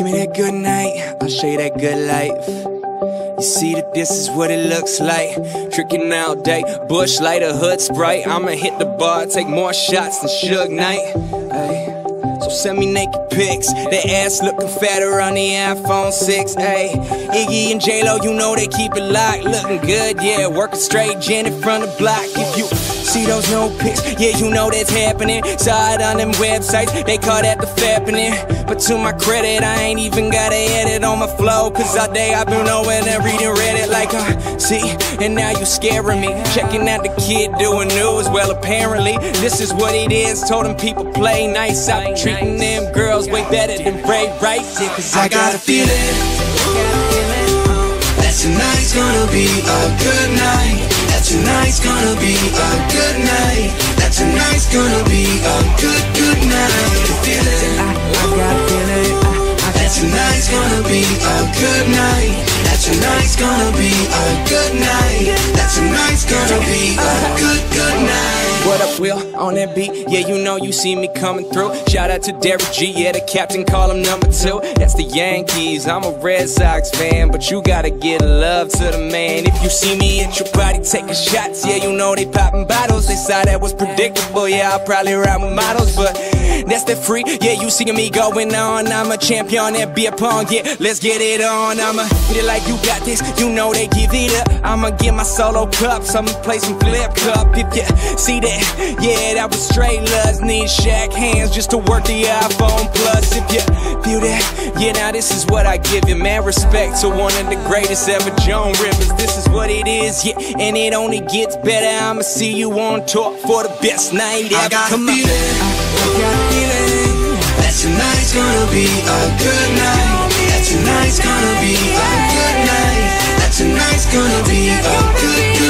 Give me that good night, I'll show you that good life. You see that this is what it looks like. Tricking all day, bush light, a hood sprite. I'ma hit the bar, take more shots than Suge Knight. Ay. So send me naked pics. That ass looking fatter on the iPhone 6. Ay. Iggy and J-Lo, you know they keep it locked. Looking good, yeah. Working straight, Jen front of block. If you see those no pics, yeah, you know that's happening. Saw it on them websites, they call that the fappening. But to my credit, I ain't even got to edit on my flow. Cause all day I've been over there reading Reddit like, uh, see, and now you scaring me. Checking out the kid doing news. Well, apparently, this is what it is. Told them people play nice. I've been treating them girls way better than Ray Rice. Yeah, cause I got a feeling that tonight's gonna be a good night. That tonight's gonna be a gonna be a good, good night. The feeling I got a feeling. that tonight's gonna be a good night. That tonight's gonna be a good Will? On that beat, yeah, you know you see me coming through. Shout out to Derek Jeter, yeah, the captain, call him number two. That's the Yankees. I'm a Red Sox fan, but you gotta give love to the man. If you see me at your party taking shots, yeah, you know they popping bottles. They saw that was predictable, yeah, I'll probably ride with models, but that's the free. Yeah, you see me going on. I'm a champion at beer pong, yeah, let's get it on. I'ma hit it like you got this, you know they give it up. I'ma get my solo cups, I'ma play some flip cup. If you see that, yeah, that was straight love. Need Shaq hands just to work the iPhone Plus. If you feel that, yeah, now this is what I give you, man. Respect to one of the greatest ever, Joan Rivers. This is what it is, yeah, and it only gets better. I'ma see you on tour for the best night ever. I got a Come on. feeling I got a feeling. that tonight's gonna be a good night. That tonight's gonna be a good night. That tonight's gonna be a good night.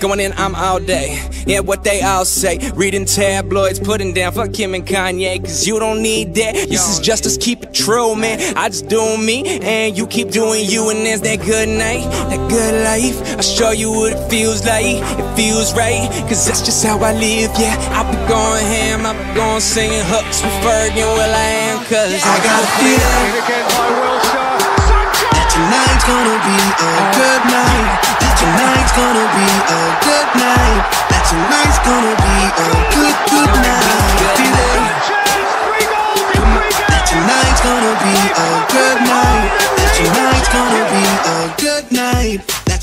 Going in, I'm all day. Yeah, what they all say. Reading tabloids, putting down for Kim and Kanye, cause you don't need that. This is justice, keep it true, man. I just do me, and you keep doing you, and there's that good night, that good life. I'll show you what it feels like. It feels right, cause that's just how I live, yeah. I be going ham, I be going singing hooks with Fergie, well, I am, cause I got a feeling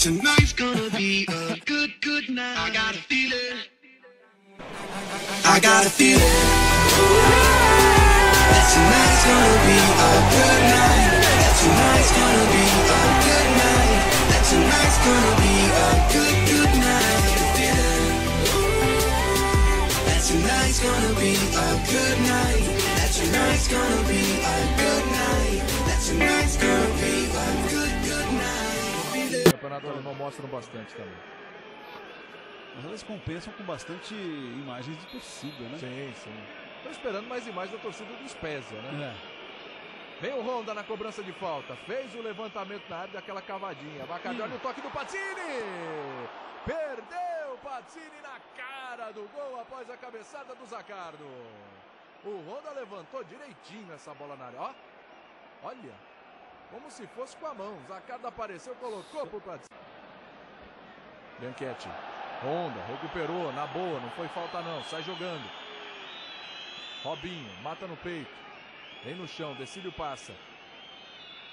tonight's gonna be a good, good night. I got a feeling. I got a feeling that tonight's gonna be a good night. That tonight's gonna be a good night. That tonight's gonna be a good, good night. Feeling that tonight's gonna be a good night. That tonight's gonna be a good night. That tonight's gonna be a good, night. Campeonato alemão mostram bastante também. Mas elas compensam com bastante imagens de torcida, né? Sim, sim. Tô esperando mais imagens da torcida do Spezia, né? É. Vem o Honda na cobrança de falta. Fez o levantamento na área daquela cavadinha. Bacardi, olha o toque do Pazzini. Perdeu o Pazzini na cara do gol após a cabeçada do Zacardo. O Honda levantou direitinho essa bola na área. Ó, olha, como se fosse com a mão. Zacardo apareceu, colocou pro Pazzini. Bianchetti. Honda recuperou na boa, não foi falta não, sai jogando. Robinho, mata no peito. Vem no chão, Decílio passa.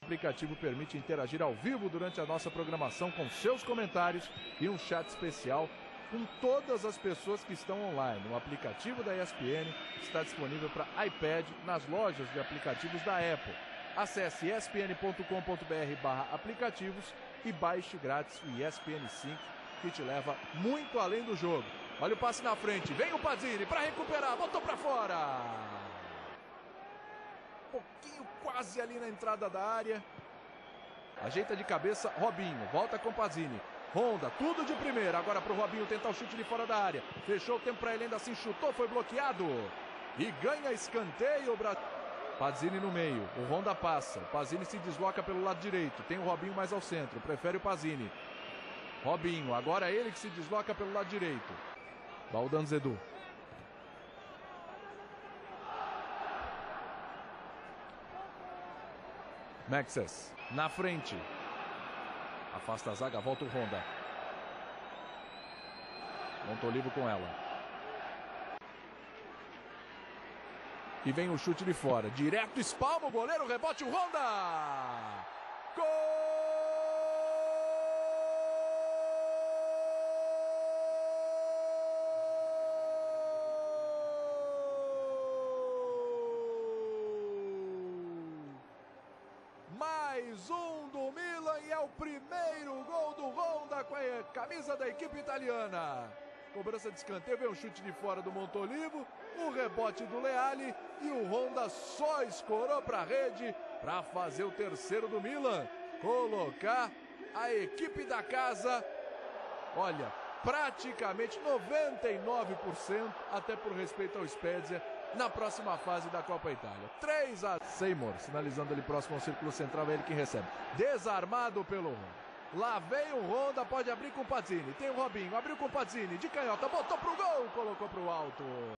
O aplicativo permite interagir ao vivo durante a nossa programação com seus comentários e um chat especial com todas as pessoas que estão online. O aplicativo da ESPN está disponível para iPad nas lojas de aplicativos da Apple. Acesse espn.com.br barra aplicativos e baixe grátis o ESPN 5 que te leva muito além do jogo. Olha o passe na frente, vem o Pazini para recuperar, botou para fora. Pouquinho quase ali na entrada da área. Ajeita de cabeça Robinho, volta com Pazini. Honda, tudo de primeira. Agora para o Robinho tentar o chute de fora da área. Fechou o tempo para ele, ainda assim chutou, foi bloqueado. E ganha escanteio. Bra... Pazzini no meio, o Honda passa, o Pazzini se desloca pelo lado direito, tem o Robinho mais ao centro, prefere o Pazzini. Robinho, agora é ele que se desloca pelo lado direito. Baldan Zedu. Maxes, na frente. Afasta a zaga, volta o Honda. Montolivo com ela. E vem o chute de fora. Direto, espalma o goleiro, rebote o Honda! Gol! Mais um do Milan e é o primeiro gol do Honda com a camisa da equipe italiana. Cobrança de escanteio, vem um chute de fora do Montolivo, o rebote do Leali e o Honda só escorou para a rede para fazer o terceiro do Milan. Colocar a equipe da casa, olha, praticamente 99%, até por respeito ao Spezia, na próxima fase da Copa Itália. 3 a Seymour, sinalizando ali próximo ao círculo central, é ele que recebe. Desarmado pelo Honda. Lá vem o Honda, pode abrir com o Pazzini. Tem o Robinho, abriu com o Pazzini, de canhota, botou pro gol, colocou pro alto.